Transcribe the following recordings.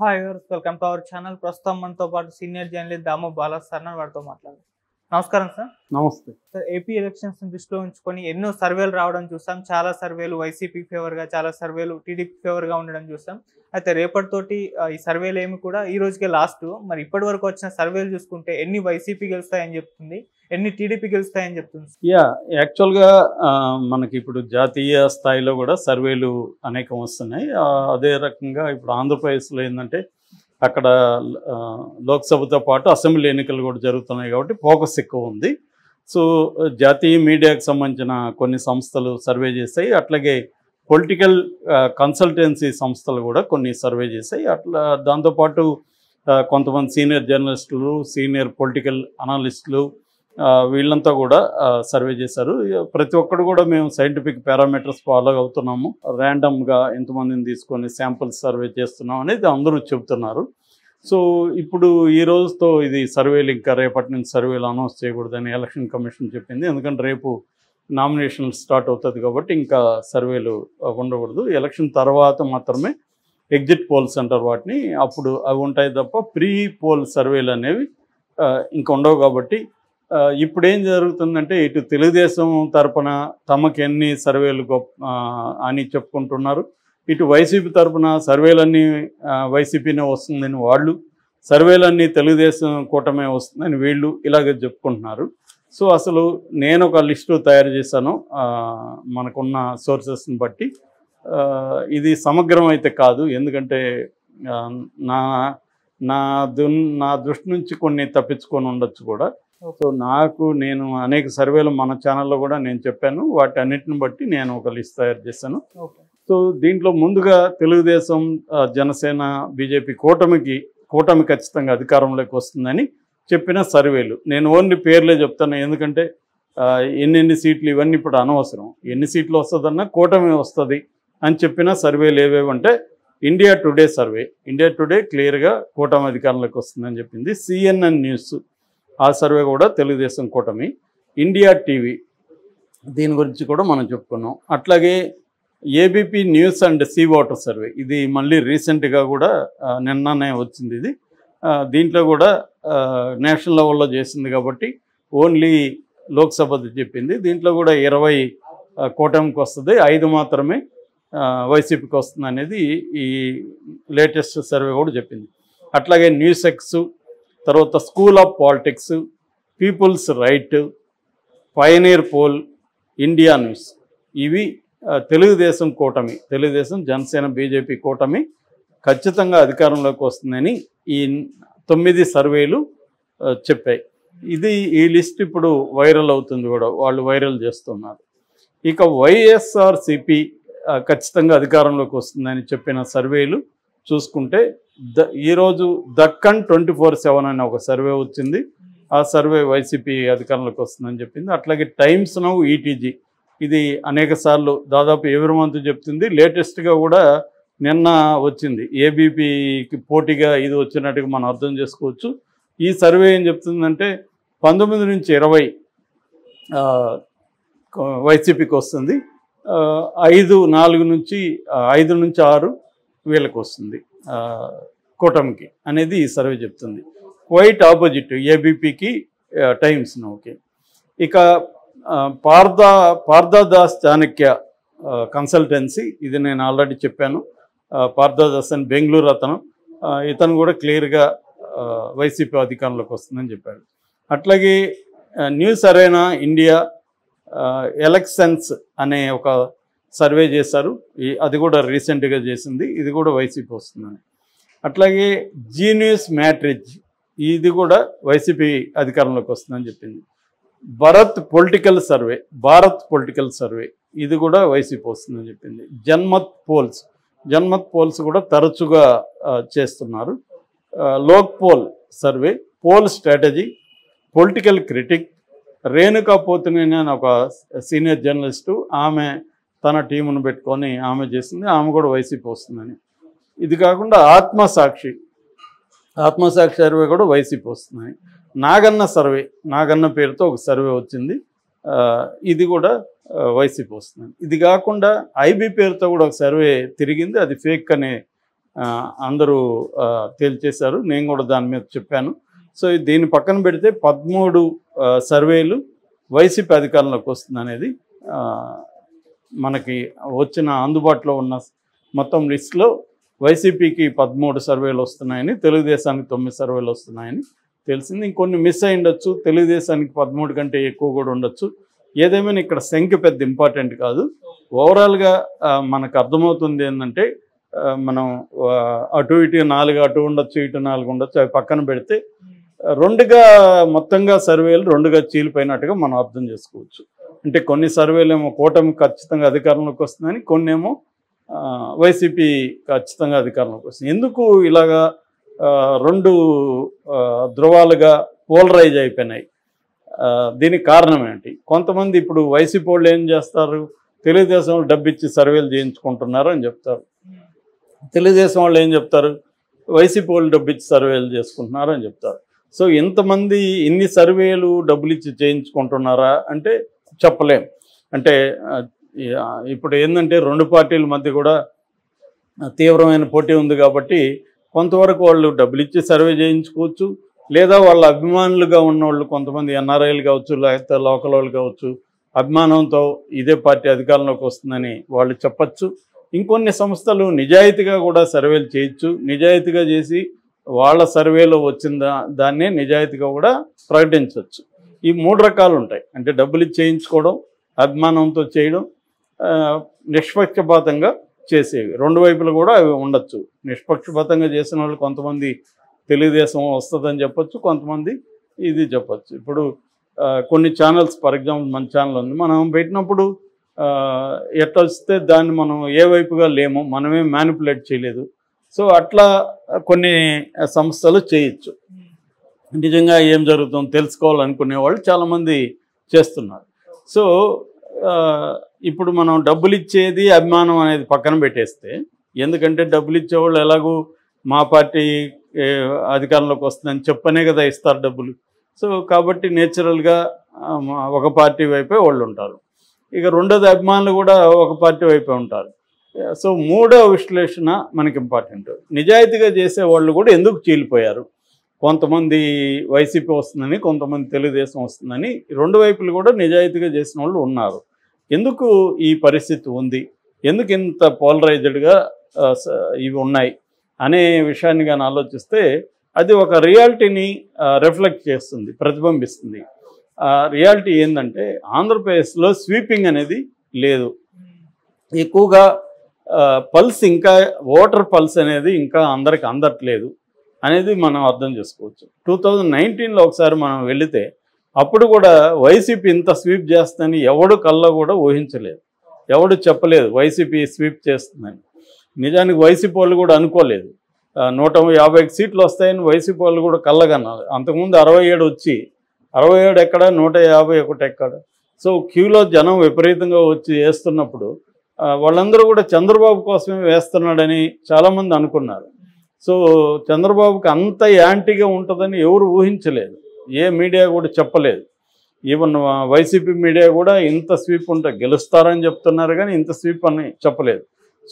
Hi welcome to our channel ప్రస్తుతం మనతో పాటు senior journalist Damo Bala sir వాడితో మాట్లాడారు నమస్కారం సార్. నమస్తే. సార్ ఏపీ ఎలక్షన్స్ దృష్టిలో ఉంచుకొని ఎన్నో సర్వేలు రావడం చూసాం. చాలా సర్వేలు వైసీపీ ఫేవర్గా చాలా సర్వేలు టీడీపీ ఫేవర్గా ఉండడం చూసాం. అయితే రేపటితోటి ఈ సర్వేలు ఏమి కూడా ఈ రోజుకే లాస్ట్ మరి ఇప్పటి వరకు వచ్చిన సర్వేలు చూసుకుంటే ఎన్ని వైసీపీ గెలుస్తాయని చెప్తుంది ఎన్ని టీడీపీ గెలుస్తాయని చెప్తుంది యా యాక్చువల్గా మనకి ఇప్పుడు జాతీయ స్థాయిలో కూడా సర్వేలు అనేకం వస్తున్నాయి. అదే రకంగా ఇప్పుడు ఆంధ్రప్రదేశ్లో ఏంటంటే అక్కడ లోక్సభతో పాటు అసెంబ్లీ ఎన్నికలు కూడా జరుగుతున్నాయి కాబట్టి ఫోకస్ ఎక్కువ ఉంది. సో జాతీయ మీడియాకు సంబంధించిన కొన్ని సంస్థలు సర్వే చేశాయి. అట్లాగే పొలిటికల్ కన్సల్టెన్సీ సంస్థలు కూడా కొన్ని సర్వే చేశాయి. అట్లా దాంతోపాటు కొంతమంది సీనియర్ జర్నలిస్టులు సీనియర్ పొలిటికల్ అనలిస్టులు వీళ్ళంతా కూడా సర్వే చేశారు. ప్రతి ఒక్కరు కూడా మేము సైంటిఫిక్ పారామీటర్స్ ఫాలో అవుతున్నాము. ర్యాండమ్గా ఎంతమందిని తీసుకొని శాంపుల్స్ సర్వే చేస్తున్నాం అనేది అందరూ చెబుతున్నారు. సో ఇప్పుడు ఈ రోజుతో ఇది సర్వేలు ఇంకా రేపటి నుంచి సర్వేలు అనౌన్స్ చేయకూడదని ఎలక్షన్ కమిషన్ చెప్పింది. ఎందుకంటే రేపు నామినేషన్ స్టార్ట్ అవుతుంది కాబట్టి ఇంకా సర్వేలు ఉండకూడదు. ఎలక్షన్ తర్వాత మాత్రమే ఎగ్జిట్ పోల్స్ అంటారు వాటిని అప్పుడు అవి ఉంటాయి తప్ప ప్రీ పోల్ సర్వేలు అనేవి ఇంకా ఉండవు కాబట్టి ఇప్పుడు ఏం జరుగుతుందంటే ఇటు తెలుగుదేశం తరపున తమకు ఎన్ని సర్వేలు గొప్ప అని చెప్పుకుంటున్నారు. ఇటు వైసీపీ తరపున సర్వేలన్నీ వైసీపీనే వస్తుందని వాళ్ళు సర్వేలన్నీ తెలుగుదేశం కూటమే వస్తుందని వీళ్ళు ఇలాగే చెప్పుకుంటున్నారు. సో అసలు నేను ఒక లిస్టు తయారు చేశాను. మనకున్న సోర్సెస్ని బట్టి. ఇది సమగ్రం అయితే కాదు. ఎందుకంటే నా నా దు నా దృష్టి నుంచి కొన్ని తప్పించుకొని ఉండొచ్చు కూడా. సో నాకు నేను అనేక సర్వేలు మన ఛానల్లో కూడా నేను చెప్పాను. వాటి అన్నిటిని బట్టి నేను ఒక లిస్ట్ తయారు చేశాను. సో దీంట్లో ముందుగా తెలుగుదేశం జనసేన బీజేపీ కూటమికి కూటమి ఖచ్చితంగా అధికారంలోకి వస్తుందని చెప్పిన సర్వేలు. నేను ఓన్లీ పేర్లే చెప్తాను. ఎందుకంటే ఎన్నెన్ని సీట్లు ఇవన్నీ ఇప్పుడు అనవసరం. ఎన్ని సీట్లు వస్తుందన్నా కూటమి వస్తుంది అని చెప్పిన సర్వేలు ఏవేవి అంటే India Today survey. India Today క్లియర్గా కూటమి అధికారంలోకి వస్తుందని చెప్పింది. CNN news. ఆ సర్వే కూడా తెలుగుదేశం కూటమి ఇండియా టీవీ దీని గురించి కూడా మనం చెప్పుకున్నాం. అట్లాగే ABP news and C voter survey ఇది మళ్ళీ రీసెంట్గా కూడా నిన్ననే వచ్చింది ఇది. దీంట్లో కూడా నేషనల్ లెవెల్లో చేసింది కాబట్టి ఓన్లీ లోక్సభది చెప్పింది. దీంట్లో కూడా ఇరవై కూటమికి వస్తుంది. ఐదు మాత్రమే వైసీపీకి వస్తుంది అనేది ఈ లేటెస్ట్ సర్వే కూడా చెప్పింది. అట్లాగే న్యూస్ ఎక్స్ తర్వాత school of politics people's right pioneer poll India news. ఇవి తెలుగుదేశం కూటమి తెలుగుదేశం జనసేన బీజేపీ కూటమి ఖచ్చితంగా అధికారంలోకి వస్తుందని ఈ తొమ్మిది సర్వేలు చెప్పాయి. ఇది ఈ లిస్ట్ ఇప్పుడు వైరల్ అవుతుంది కూడా వాళ్ళు వైరల్ చేస్తున్నారు. ఇక వైఎస్ఆర్సిపి ఖచ్చితంగా అధికారంలోకి వస్తుందని చెప్పిన సర్వేలు చూసుకుంటే ద ఈరోజు దక్కన్ ట్వంటీ ఫోర్ సెవెన్ అనే ఒక సర్వే వచ్చింది. ఆ సర్వే వైసీపీ అధికారంలోకి వస్తుందని చెప్పింది. అట్లాగే టైమ్స్ నౌ ఈటీజీ. ఇది అనేక సార్లు దాదాపు ఎవరి మంత్ చెప్తుంది. లేటెస్ట్గా కూడా నిన్న వచ్చింది. ఏబీపీకి పోటీగా ఇది వచ్చినట్టుగా మనం అర్థం చేసుకోవచ్చు. ఈ సర్వే ఏం చెప్తుందంటే పంతొమ్మిది నుంచి ఇరవై వైసీపీకి వస్తుంది. ఐదు నాలుగు నుంచి ఐదు నుంచి ఆరు వీళ్ళకి వస్తుంది. కూటమికి అనేది ఈ సర్వే చెప్తుంది. క్వైట్ ఆపోజిట్ ఏబీపీకి టైమ్స్ ఓకే ఇక పార్దా పార్దాదాస్ చాణక్య కన్సల్టెన్సీ ఇది నేను ఆల్రెడీ చెప్పాను. పార్దాదాస్ అని బెంగళూరు అతను. ఇతను కూడా క్లియర్గా వైసీపీ అధికారంలోకి వస్తుందని చెప్పాడు. అట్లాగే న్యూస్ అరేనా ఇండియా ఎలక్షన్స్ అనే ఒక సర్వే చేశారు. ఈ అది కూడా రీసెంట్గా చేసింది. ఇది కూడా వైసీపీ వస్తుందని. అట్లాగే జీనియస్ మ్యాట్రిజ్ ఇది కూడా వైసీపీ అధికారంలోకి వస్తుందని చెప్పింది. Bharat political survey Bharat political survey ఇది కూడా వైసీపీ వస్తుందని చెప్పింది. జన్మత్ పోల్స్ జన్మత్ పోల్స్ కూడా తరచుగా చేస్తున్నారు. Lok poll survey poll strategy political critic Renuka Potuneni అని ఒక సీనియర్ జర్నలిస్టు ఆమె తన టీమును పెట్టుకొని ఆమె చేసింది ఆమె కూడా వైసీపీ వస్తుందని. ఇది కాకుండా ఆత్మసాక్షి. ఆత్మసాక్షి సర్వే కూడా వైసీపీ వస్తున్నాయి. నాగన్న సర్వే నాగన్న పేరుతో ఒక సర్వే వచ్చింది. ఇది కూడా వైసీపీ వస్తుంది. ఇది కాకుండా ఐబీ పేరుతో కూడా ఒక సర్వే తిరిగింది. అది ఫేక్ అనే అందరూ తేల్చేశారు. నేను కూడా దాని మీద చెప్పాను. సో దీన్ని పక్కన పెడితే పదమూడు సర్వేలు వైసీపీ అధికారంలోకి వస్తుంది అనేది మనకి వచ్చిన అందుబాటులో ఉన్న మొత్తం లిస్టులో వైసీపీకి పదమూడు సర్వేలు వస్తున్నాయని తెలుగుదేశానికి తొమ్మిది సర్వేలు వస్తున్నాయని తెలిసింది. ఇంకొన్ని మిస్ అయి ఉండొచ్చు. తెలుగుదేశానికి పదమూడు కంటే ఎక్కువ కూడా ఉండొచ్చు. ఏదేమైనా ఇక్కడ సంఖ్య పెద్ద ఇంపార్టెంట్ కాదు. ఓవరాల్గా మనకు అర్థమవుతుంది ఏంటంటే మనం అటు ఇటు నాలుగు అటు ఉండొచ్చు ఇటు నాలుగు ఉండొచ్చు అవి పక్కన పెడితే రెండుగా మొత్తంగా సర్వేలు రెండుగా చీలిపోయినట్టుగా మనం అర్థం చేసుకోవచ్చు. అంటే కొన్ని సర్వేలు ఏమో కూటమి ఖచ్చితంగా అధికారంలోకి వస్తుందని కొన్ని ఏమో వైసీపీ ఖచ్చితంగా అధికారంలోకి వస్తుంది. ఎందుకు ఇలాగా రెండు ధృవాలుగా పోలరైజ్ అయిపోయినాయి? దీనికి కారణం ఏంటి? కొంతమంది ఇప్పుడు వైసీపీ వాళ్ళు ఏం చేస్తారు? తెలుగుదేశం వాళ్ళు డబ్బు ఇచ్చి సర్వేలు చేయించుకుంటున్నారు అని చెప్తారు. తెలుగుదేశం వాళ్ళు ఏం చెప్తారు? వైసీపీ వాళ్ళు డబ్బు ఇచ్చి సర్వేలు చేసుకుంటున్నారు అని చెప్తారు. సో ఇంతమంది ఇన్ని సర్వేలు డబ్బులు ఇచ్చి చేయించుకుంటున్నారా? అంటే చెప్పలేం. అంటే ఇప్పుడు ఏంటంటే రెండు పార్టీల మధ్య కూడా తీవ్రమైన పోటీ ఉంది కాబట్టి కొంతవరకు వాళ్ళు డబ్బులు ఇచ్చి సర్వే చేయించుకోవచ్చు లేదా వాళ్ళ అభిమానులుగా ఉన్న వాళ్ళు కొంతమంది ఎన్ఆర్ఐలు కావచ్చు లేకపోతే లోకల్ వాళ్ళు కావచ్చు అభిమానంతో ఇదే పార్టీ అధికారంలోకి వస్తుందని వాళ్ళు చెప్పచ్చు. ఇంకొన్ని సంస్థలు నిజాయితీగా కూడా సర్వేలు చేయొచ్చు. నిజాయితీగా చేసి వాళ్ళ సర్వేలో వచ్చిన దాన్నే నిజాయితీగా కూడా ప్రకటించవచ్చు ఈ మూడు రకాలు ఉంటాయి. అంటే డబ్బులు చేయించుకోవడం అభిమానంతో చేయడం నిష్పక్షపాతంగా చేసేవి. రెండు వైపులు కూడా అవి ఉండొచ్చు. నిష్పక్షపాతంగా చేసిన వాళ్ళు కొంతమంది తెలుగుదేశం వస్తుందని చెప్పొచ్చు కొంతమంది ఇది చెప్పచ్చు. ఇప్పుడు కొన్ని ఛానల్స్ ఫర్ ఎగ్జాంపుల్ మన ఛానల్ ఉంది. మనం పెట్టినప్పుడు ఎట్లా వస్తే దాన్ని మనం ఏ వైపుగా లేము మనమే మ్యానిపులేట్ చేయలేదు. సో అట్లా కొన్ని సంస్థలు చేయొచ్చు. నిజంగా ఏం జరుగుతుందో తెలుసుకోవాలనుకునే వాళ్ళు చాలామంది చేస్తున్నారు. సో ఇప్పుడు మనం డబ్బులు ఇచ్చేది అభిమానం అనేది పక్కన పెట్టేస్తే ఎందుకంటే డబ్బులు ఇచ్చేవాళ్ళు ఎలాగూ మా పార్టీ అధికారంలోకి వస్తుందని చెప్పనే కదా ఇస్తారు డబ్బులు. సో కాబట్టి నేచురల్గా ఒక పార్టీ వైపే వాళ్ళు ఉంటారు. ఇక రెండోది అభిమానులు కూడా ఒక పార్టీ వైపే ఉంటారు. సో మూడో విశ్లేషణ మనకి ఇంపార్టెంట్. నిజాయితీగా చేసే వాళ్ళు కూడా ఎందుకు చీలిపోయారు? కొంతమంది వైసీపీ వస్తుందని కొంతమంది తెలుగుదేశం వస్తుందని రెండు వైపులు కూడా నిజాయితీగా చేసిన వాళ్ళు ఉన్నారు. ఎందుకు ఈ పరిస్థితి ఉంది? ఎందుకు ఇంత పోలరైజ్డ్గా ఇవి ఉన్నాయి? అనే విషయాన్ని కానీ ఆలోచిస్తే అది ఒక రియాలిటీని రిఫ్లెక్ట్ చేస్తుంది ప్రతిబింబిస్తుంది. రియాలిటీ ఏంటంటే ఆంధ్రప్రదేశ్లో స్వీపింగ్ అనేది లేదు. ఎక్కువగా పల్స్ ఇంకా ఓటర్ పల్స్ అనేది ఇంకా అందరికి అందట్లేదు అనేది మనం అర్థం చేసుకోవచ్చు. టూ థౌజండ్ నైన్టీన్లో ఒకసారి మనం వెళితే అప్పుడు కూడా వైసీపీ ఇంత స్వీప్ చేస్తుందని ఎవడు కళ్ళ కూడా ఊహించలేదు. ఎవడు చెప్పలేదు వైసీపీ స్వీప్ చేస్తుందని. నిజానికి వైసీపీ వాళ్ళు కూడా అనుకోలేదు. నూట యాభై సీట్లు వస్తాయని వైసీపీ వాళ్ళు కూడా కళ్ళగన్నారు అంతకుముందు అరవై ఏడు వచ్చి అరవై ఏడు ఎక్కడ నూట యాభై ఒకటి ఎక్కడ? సో క్యూలో జనం విపరీతంగా వచ్చి వేస్తున్నప్పుడు వాళ్ళందరూ కూడా చంద్రబాబు కోసమే వేస్తున్నాడని చాలామంది అనుకున్నారు. సో చంద్రబాబుకి అంత యాంటీగా ఉంటుందని ఎవరు ఊహించలేదు. ఏ మీడియా కూడా చెప్పలేదు. ఈవెన్ వైసీపీ మీడియా కూడా ఇంత స్వీప్ ఉంటే గెలుస్తారని చెప్తున్నారు కానీ ఇంత స్వీప్ అని చెప్పలేదు.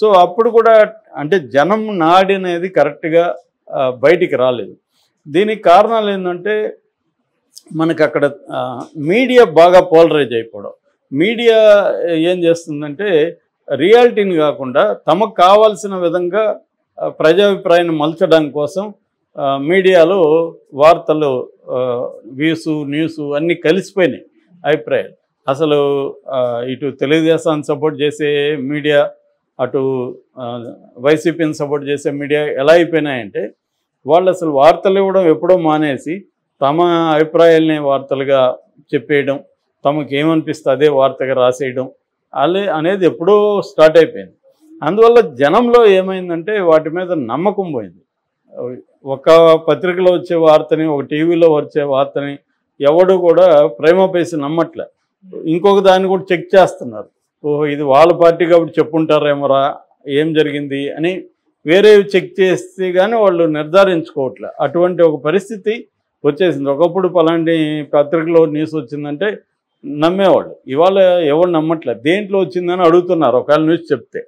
సో అప్పుడు కూడా అంటే జనం నాడి అనేది కరెక్ట్గా బయటికి రాలేదు. దీనికి కారణాలు ఏంటంటే మనకి అక్కడ మీడియా బాగా పోలరైజ్ అయిపోవడం. మీడియా ఏం చేస్తుందంటే రియాలిటీని కాకుండా తమకు కావాల్సిన విధంగా ప్రజాభిప్రాయాన్ని మలచడం కోసం మీడియాలో వార్తలు వ్యూస్ న్యూస్ అన్నీ కలిసిపోయినాయి అభిప్రాయాలు. అసలు ఇటు తెలుగుదేశాన్ని సపోర్ట్ చేసే మీడియా అటు వైసీపీని సపోర్ట్ చేసే మీడియా ఎలా అయిపోయినాయంటే వాళ్ళు అసలు వార్తలు ఇవ్వడం ఎప్పుడో మానేసి తమ అభిప్రాయాలనే వార్తలుగా చెప్పేయడం తమకు ఏమనిపిస్తే అదే వార్తగా రాసేయడం అలే అనేది ఎప్పుడో స్టార్ట్ అయిపోయింది. అందువల్ల జనంలో ఏమైందంటే వాటి మీద నమ్మకం పోయింది. ఒక పత్రికలో వచ్చే వార్తని ఒక టీవీలో వచ్చే వార్తని ఎవడు కూడా ప్రేమపేసి నమ్మట్లే. ఇంకొక దాన్ని కూడా చెక్ చేస్తున్నారు. ఓహో ఇది వాళ్ళ పార్టీ కాబట్టి చెప్పుంటారేమోరా ఏం జరిగింది అని వేరేవి చెక్ చేస్తే కానీ వాళ్ళు నిర్ధారించుకోవట్లే. అటువంటి ఒక పరిస్థితి వచ్చేసింది. ఒకప్పుడు పలాంటి పత్రికలో న్యూస్ వచ్చిందంటే నమ్మేవాళ్ళు. ఇవాళ ఎవరు నమ్మట్లే. దేంట్లో వచ్చిందని అడుగుతున్నారు. ఒకవేళ న్యూస్ చెప్తే.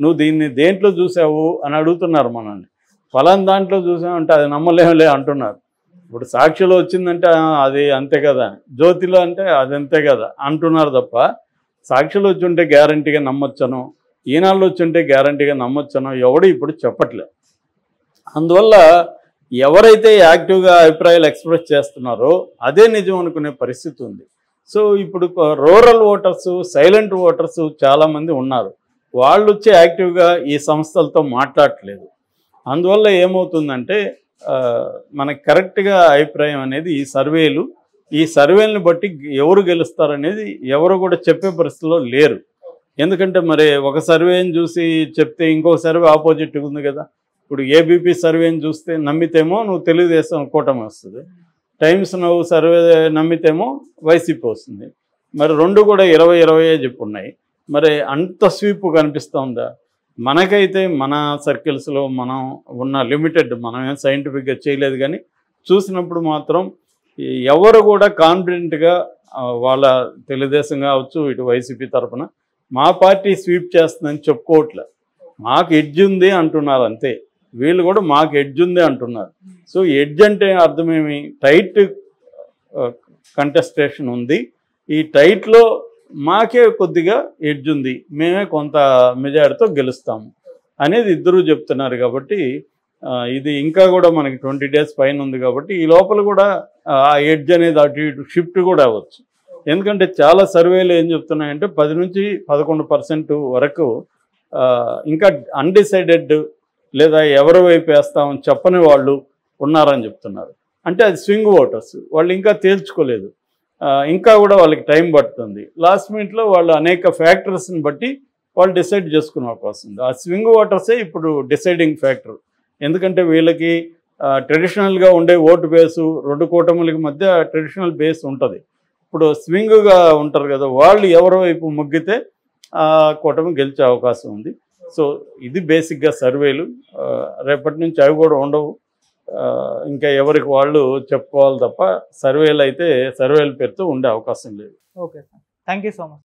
నువ్వు దీన్ని దేంట్లో చూసావు అని అడుగుతున్నారు మనల్ని. ఫలాన్ దాంట్లో చూసామంటే అది నమ్మలేములే అంటున్నారు. ఇప్పుడు సాక్షిలో వచ్చిందంటే అది అంతే కదా. జ్యోతిలో అంటే అది అంతే కదా అంటున్నారు తప్ప సాక్షిలో వచ్చి ఉంటే గ్యారంటీగా నమ్మొచ్చను ఈనాళ్ళు వచ్చి ఉంటే గ్యారంటీగా నమ్మొచ్చను ఎవడు ఇప్పుడు చెప్పట్లేదు అందువల్ల ఎవరైతే యాక్టివ్గా అభిప్రాయాలు ఎక్స్ప్రెస్ చేస్తున్నారో అదే నిజం అనుకునే పరిస్థితి ఉంది. సో ఇప్పుడు రూరల్ ఓటర్స్ సైలెంట్ ఓటర్స్ చాలామంది ఉన్నారు. వాళ్ళు వచ్చి యాక్టివ్గా ఈ సంస్థలతో మాట్లాడట్లేదు. అందువల్ల ఏమవుతుందంటే మనకి కరెక్ట్గా అభిప్రాయం అనేది ఈ సర్వేలు ఈ సర్వేలను బట్టి ఎవరు గెలుస్తారనేది ఎవరు కూడా చెప్పే పరిస్థితిలో లేరు. ఎందుకంటే మరి ఒక సర్వేని చూసి చెప్తే ఇంకో సర్వే ఆపోజిట్ ఉంది కదా. ఇప్పుడు ఏబీపీ సర్వేని చూస్తే నమ్మితేమో నువ్వు తెలుగుదేశం కూటమి వస్తుంది. టైమ్స్ నువ్వు సర్వే నమ్మితేమో వైసీపీ వస్తుంది. మరి రెండు కూడా ఇరవై ఇరవై చెప్పున్నాయి మరి అంత స్వీప్ కనిపిస్తోందా మనకైతే మన సర్కిల్స్లో మనం ఉన్న లిమిటెడ్ మనం ఏం సైంటిఫిక్గా చేయలేదు కానీ చూసినప్పుడు మాత్రం ఎవరు కూడా కాన్ఫిడెంట్గా వాళ్ళ తెలుగుదేశం కావచ్చు ఇటు వైసీపీ తరఫున మా పార్టీ స్వీప్ చేస్తుందని చెప్పుకోవట్లే. మాకు ఎడ్జ్ ఉంది అంటున్నారు అంతే. వీళ్ళు కూడా మాకు ఎడ్జ్ ఉంది అంటున్నారు. సో ఎడ్జ్ అంటే అర్థమేమి టైట్ కంటెస్టేషన్ ఉంది. ఈ టైట్లో మాకే కొద్దిగా ఎడ్జ్ ఉంది. మేమే కొంత మెజారిటీతో గెలుస్తాము. అనేది ఇద్దరూ చెప్తున్నారు కాబట్టి ఇది ఇంకా కూడా మనకి ట్వంటీ డేస్ పైన ఉంది కాబట్టి ఈ లోపల కూడా ఆ ఎడ్జ్ అనేది అటు ఇటు షిఫ్ట్ కూడా అవ్వచ్చు. ఎందుకంటే చాలా సర్వేలు ఏం చెప్తున్నాయంటే పది నుంచి పదకొండు పర్సెంట్ వరకు ఇంకా అన్డిసైడెడ్ లేదా ఎవరి వైపు వేస్తామని చెప్పని వాళ్ళు ఉన్నారని చెప్తున్నారు. అంటే అది స్వింగ్ ఓటర్స్ వాళ్ళు ఇంకా తేల్చుకోలేదు. ఇంకా కూడా వాళ్ళకి టైం పడుతుంది. లాస్ట్ మినిట్లో వాళ్ళు అనేక ఫ్యాక్టర్స్ని బట్టి వాళ్ళు డిసైడ్ చేసుకునే అవకాశం ఉంది. ఆ స్వింగ్ ఓటర్సే ఇప్పుడు డిసైడింగ్ ఫ్యాక్టర్ ఎందుకంటే వీళ్ళకి ట్రెడిషనల్గా ఉండే ఓటు బేసు రెండు కూటములకి మధ్య ట్రెడిషనల్ బేస్ ఉంటుంది. ఇప్పుడు స్వింగ్గా ఉంటారు కదా వాళ్ళు ఎవరి వైపు మొగ్గితే ఆ కూటమి గెలిచే అవకాశం ఉంది. సో ఇది బేసిక్గా సర్వేలు రేపటి నుంచి అవి కూడా ఉండవు. ఇంకా ఎవరికి వాళ్ళు చెప్పుకోవాలి తప్ప సర్వేలు అయితే సర్వేలు పెడుతూ ఉండే అవకాశం లేదు. Okay sir. Thank you so much.